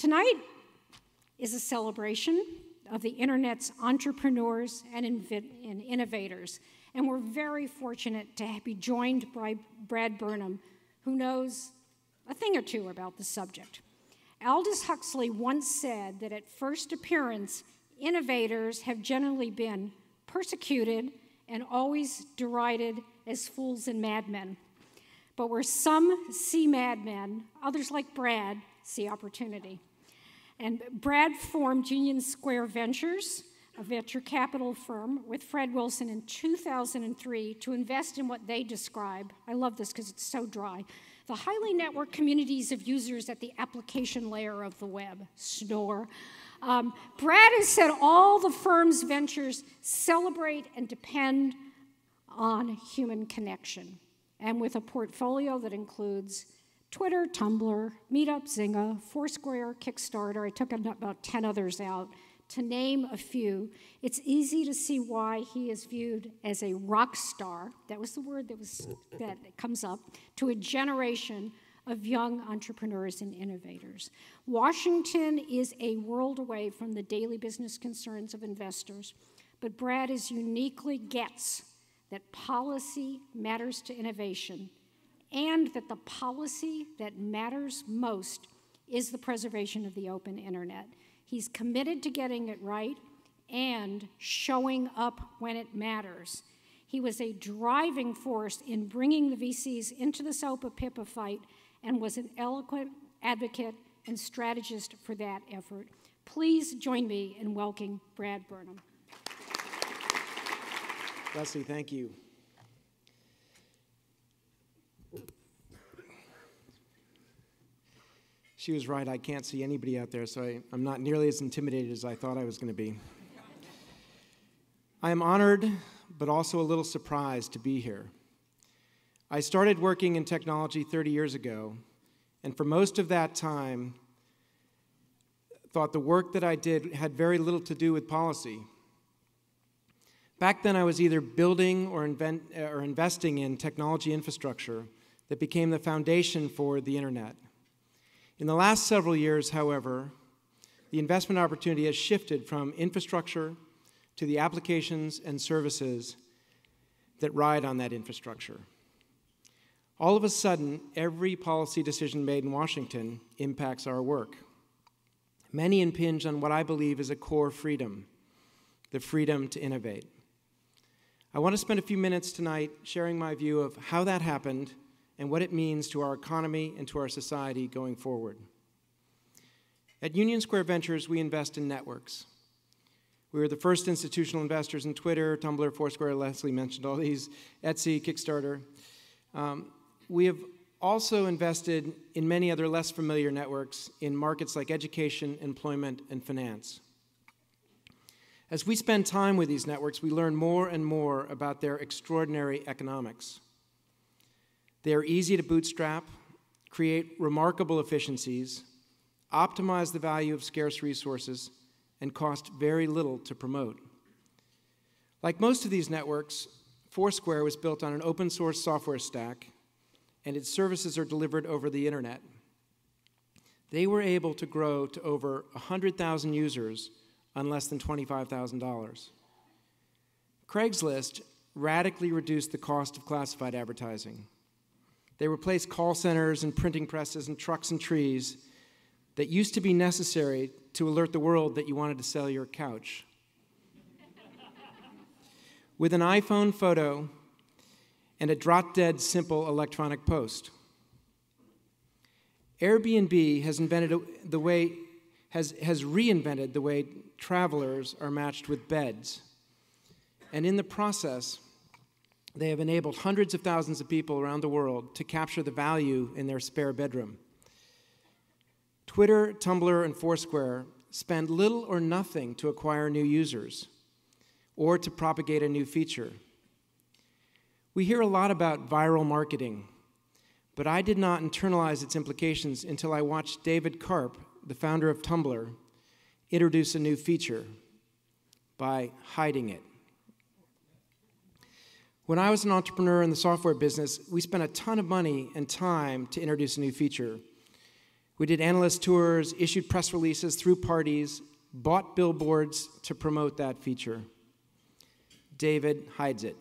Tonight is a celebration of the internet's entrepreneurs and, and innovators, and we're very fortunate to be joined by Brad Burnham, who knows a thing or two about the subject. Aldous Huxley once said that at first appearance, innovators have generally been persecuted and always derided as fools and madmen. But where some see madmen, others like Brad see opportunity. And Brad formed Union Square Ventures, a venture capital firm, with Fred Wilson in 2003 to invest in what they describe. I love this because it's so dry the highly networked communities of users at the application layer of the web. Snore. Um, Brad has said all the firm's ventures celebrate and depend on human connection, and with a portfolio that includes Twitter, Tumblr, Meetup, Zynga, Foursquare, Kickstarter. I took about 10 others out to name a few, it's easy to see why he is viewed as a rock star. That was the word that was that comes up to a generation of young entrepreneurs and innovators. Washington is a world away from the daily business concerns of investors, but Brad is uniquely gets that policy matters to innovation and that the policy that matters most is the preservation of the open internet. He's committed to getting it right and showing up when it matters. He was a driving force in bringing the VCs into the SOPA PIPA fight and was an eloquent advocate and strategist for that effort. Please join me in welcoming Brad Burnham. Leslie, thank you. She was right. I can't see anybody out there, so I, am not nearly as intimidated as I thought I was going to be. I am honored, but also a little surprised to be here. I started working in technology 30 years ago, and for most of that time, thought the work that I did had very little to do with policy. Back then, I was either building or, invent, or investing in technology infrastructure that became the foundation for the internet. In the last several years, however, the investment opportunity has shifted from infrastructure to the applications and services that ride on that infrastructure. All of a sudden, every policy decision made in Washington impacts our work. Many impinge on what I believe is a core freedom the freedom to innovate. I want to spend a few minutes tonight sharing my view of how that happened and what it means to our economy and to our society going forward. At Union Square Ventures, we invest in networks. We were the first institutional investors in Twitter, Tumblr, Foursquare, Leslie mentioned all these, Etsy, Kickstarter. Um, we have also invested in many other less familiar networks in markets like education, employment, and finance. As we spend time with these networks, we learn more and more about their extraordinary economics. They are easy to bootstrap, create remarkable efficiencies, optimize the value of scarce resources, and cost very little to promote. Like most of these networks, Foursquare was built on an open source software stack, and its services are delivered over the internet. They were able to grow to over 100,000 users on less than $25,000. Craigslist radically reduced the cost of classified advertising. They replaced call centers and printing presses and trucks and trees that used to be necessary to alert the world that you wanted to sell your couch. With an iPhone photo and a drop dead simple electronic post. Airbnb has invented the way has, has reinvented the way travelers are matched with beds. And in the process, they have enabled hundreds of thousands of people around the world to capture the value in their spare bedroom. Twitter, Tumblr, and Foursquare spend little or nothing to acquire new users or to propagate a new feature. We hear a lot about viral marketing, but I did not internalize its implications until I watched David Karp, the founder of Tumblr, introduce a new feature by hiding it. When I was an entrepreneur in the software business, we spent a ton of money and time to introduce a new feature. We did analyst tours, issued press releases, threw parties, bought billboards to promote that feature. David hides it.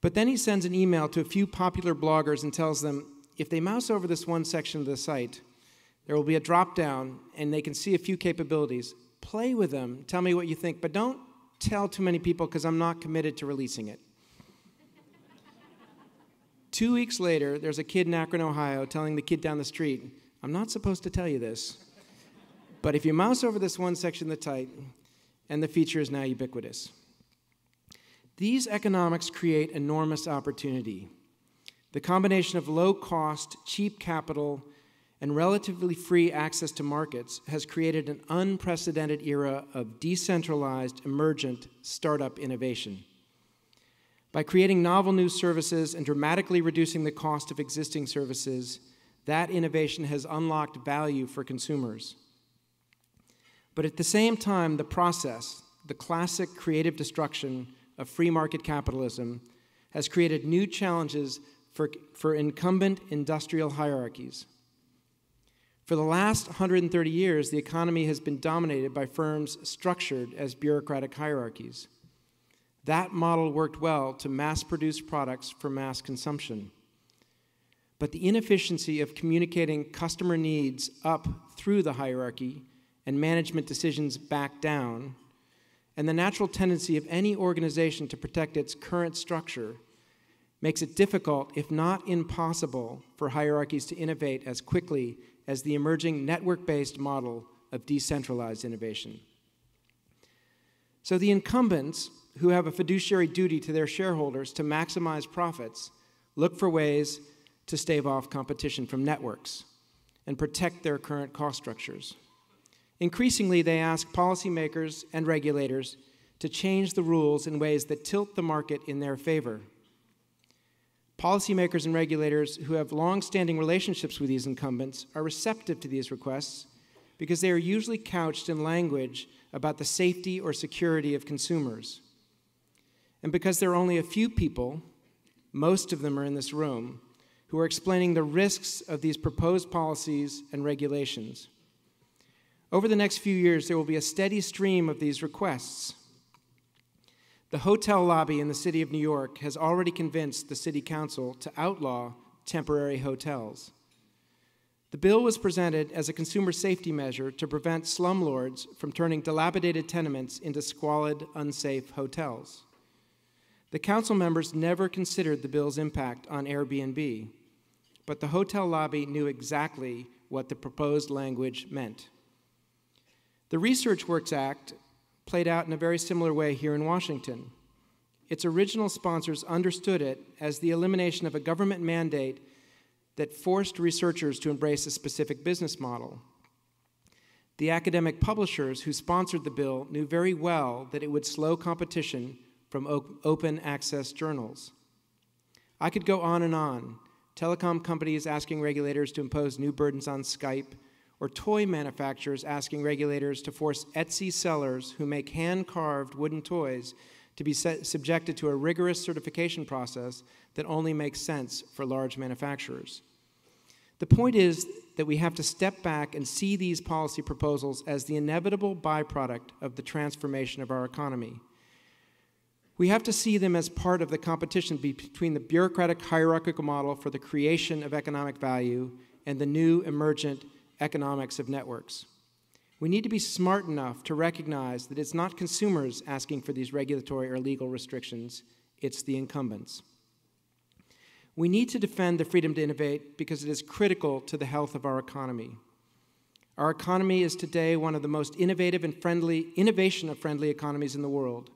But then he sends an email to a few popular bloggers and tells them if they mouse over this one section of the site, there will be a drop down and they can see a few capabilities. Play with them, tell me what you think, but don't tell too many people because I'm not committed to releasing it. Two weeks later, there's a kid in Akron, Ohio, telling the kid down the street, I'm not supposed to tell you this, but if you mouse over this one section of the site, and the feature is now ubiquitous. These economics create enormous opportunity. The combination of low cost, cheap capital, and relatively free access to markets has created an unprecedented era of decentralized, emergent startup innovation. By creating novel new services and dramatically reducing the cost of existing services, that innovation has unlocked value for consumers. But at the same time, the process, the classic creative destruction of free market capitalism has created new challenges for, for incumbent industrial hierarchies. For the last 130 years, the economy has been dominated by firms structured as bureaucratic hierarchies. That model worked well to mass produce products for mass consumption. But the inefficiency of communicating customer needs up through the hierarchy and management decisions back down and the natural tendency of any organization to protect its current structure makes it difficult, if not impossible, for hierarchies to innovate as quickly as the emerging network based model of decentralized innovation. So the incumbents, who have a fiduciary duty to their shareholders to maximize profits, look for ways to stave off competition from networks and protect their current cost structures. Increasingly, they ask policymakers and regulators to change the rules in ways that tilt the market in their favor. Policymakers and regulators who have long standing relationships with these incumbents are receptive to these requests because they are usually couched in language about the safety or security of consumers. And because there are only a few people, most of them are in this room, who are explaining the risks of these proposed policies and regulations. Over the next few years, there will be a steady stream of these requests. The hotel lobby in the city of New York has already convinced the city council to outlaw temporary hotels. The bill was presented as a consumer safety measure to prevent slumlords from turning dilapidated tenements into squalid, unsafe hotels. The council members never considered the bill's impact on Airbnb, but the hotel lobby knew exactly what the proposed language meant. The Research Works Act played out in a very similar way here in Washington. Its original sponsors understood it as the elimination of a government mandate that forced researchers to embrace a specific business model. The academic publishers who sponsored the bill knew very well that it would slow competition from open access journals. I could go on and on. Telecom companies asking regulators to impose new burdens on Skype or toy manufacturers asking regulators to force Etsy sellers who make hand carved wooden toys to be subjected to a rigorous certification process that only makes sense for large manufacturers. The point is that we have to step back and see these policy proposals as the inevitable byproduct of the transformation of our economy. We have to see them as part of the competition between the bureaucratic hierarchical model for the creation of economic value and the new emergent economics of networks. We need to be smart enough to recognize that it's not consumers asking for these regulatory or legal restrictions, it's the incumbents. We need to defend the freedom to innovate because it is critical to the health of our economy. Our economy is today one of the most innovative and friendly, innovation friendly economies in the world.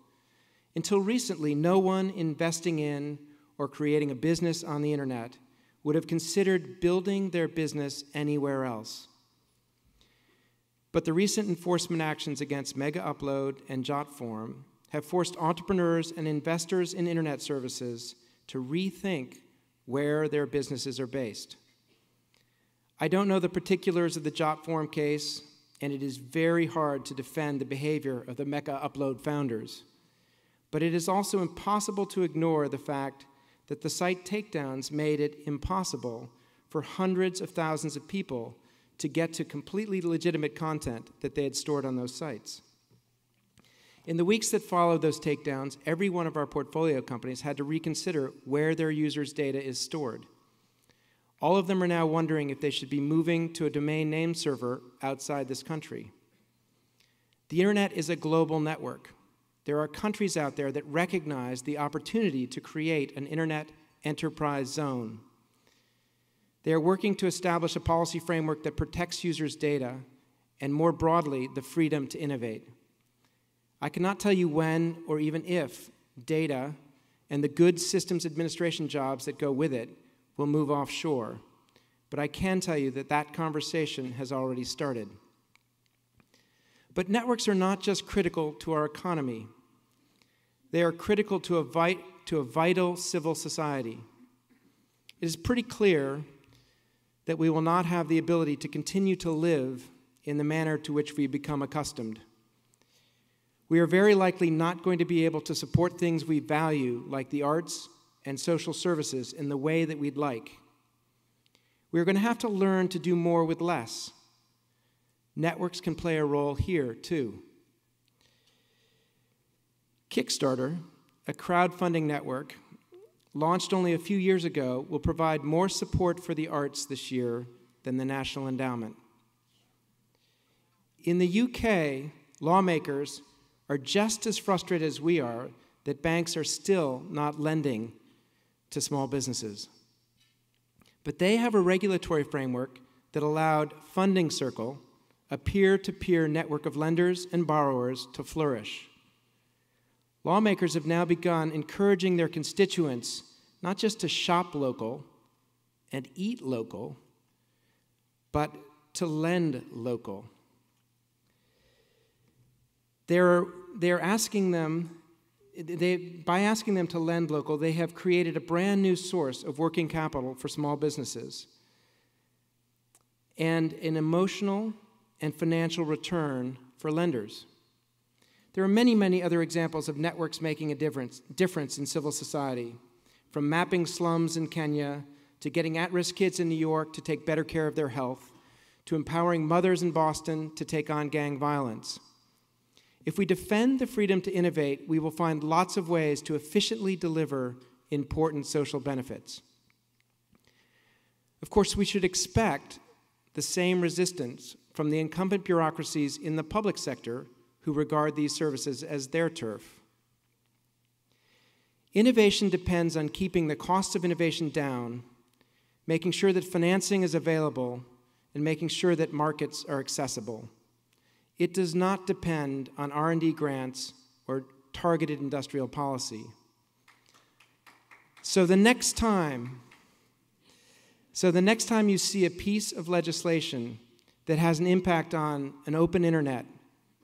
Until recently, no one investing in or creating a business on the internet would have considered building their business anywhere else. But the recent enforcement actions against Mega Upload and Jotform have forced entrepreneurs and investors in internet services to rethink where their businesses are based. I don't know the particulars of the Jotform case, and it is very hard to defend the behavior of the Mega Upload founders. But it is also impossible to ignore the fact that the site takedowns made it impossible for hundreds of thousands of people to get to completely legitimate content that they had stored on those sites. In the weeks that followed those takedowns, every one of our portfolio companies had to reconsider where their users' data is stored. All of them are now wondering if they should be moving to a domain name server outside this country. The internet is a global network. There are countries out there that recognize the opportunity to create an internet enterprise zone. They are working to establish a policy framework that protects users' data and, more broadly, the freedom to innovate. I cannot tell you when or even if data and the good systems administration jobs that go with it will move offshore, but I can tell you that that conversation has already started. But networks are not just critical to our economy, they are critical to a, to a vital civil society. It is pretty clear that we will not have the ability to continue to live in the manner to which we become accustomed. We are very likely not going to be able to support things we value, like the arts and social services, in the way that we'd like. We are going to have to learn to do more with less. Networks can play a role here, too. Kickstarter, a crowdfunding network launched only a few years ago, will provide more support for the arts this year than the National Endowment. In the UK, lawmakers are just as frustrated as we are that banks are still not lending to small businesses. But they have a regulatory framework that allowed Funding Circle, a peer to peer network of lenders and borrowers, to flourish. Lawmakers have now begun encouraging their constituents not just to shop local and eat local, but to lend local. They're, they're asking them, they, by asking them to lend local, they have created a brand new source of working capital for small businesses and an emotional and financial return for lenders. There are many, many other examples of networks making a difference, difference in civil society, from mapping slums in Kenya to getting at risk kids in New York to take better care of their health, to empowering mothers in Boston to take on gang violence. If we defend the freedom to innovate, we will find lots of ways to efficiently deliver important social benefits. Of course, we should expect the same resistance from the incumbent bureaucracies in the public sector who regard these services as their turf. Innovation depends on keeping the cost of innovation down, making sure that financing is available, and making sure that markets are accessible. It does not depend on R&D grants or targeted industrial policy. So the next time so the next time you see a piece of legislation that has an impact on an open internet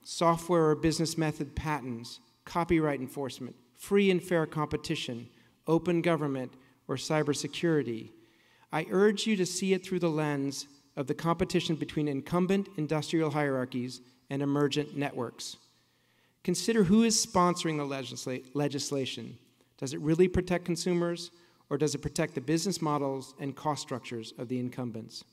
software or business method patents, copyright enforcement, free and fair competition, open government, or cybersecurity. I urge you to see it through the lens of the competition between incumbent industrial hierarchies and emergent networks. Consider who is sponsoring the legisla- legislation. Does it really protect consumers, or does it protect the business models and cost structures of the incumbents?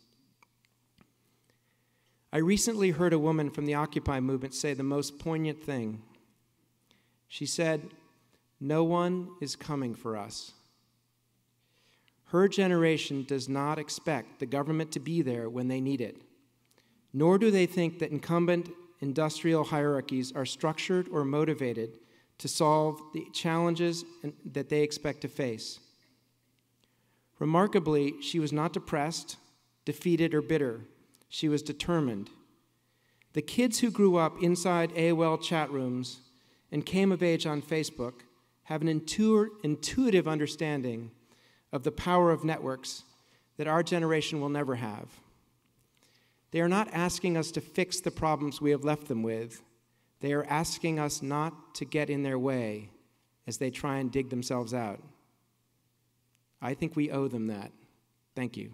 I recently heard a woman from the Occupy movement say the most poignant thing. She said, No one is coming for us. Her generation does not expect the government to be there when they need it, nor do they think that incumbent industrial hierarchies are structured or motivated to solve the challenges that they expect to face. Remarkably, she was not depressed, defeated, or bitter. She was determined. The kids who grew up inside AOL chat rooms and came of age on Facebook have an intuitive understanding of the power of networks that our generation will never have. They are not asking us to fix the problems we have left them with. They are asking us not to get in their way as they try and dig themselves out. I think we owe them that. Thank you.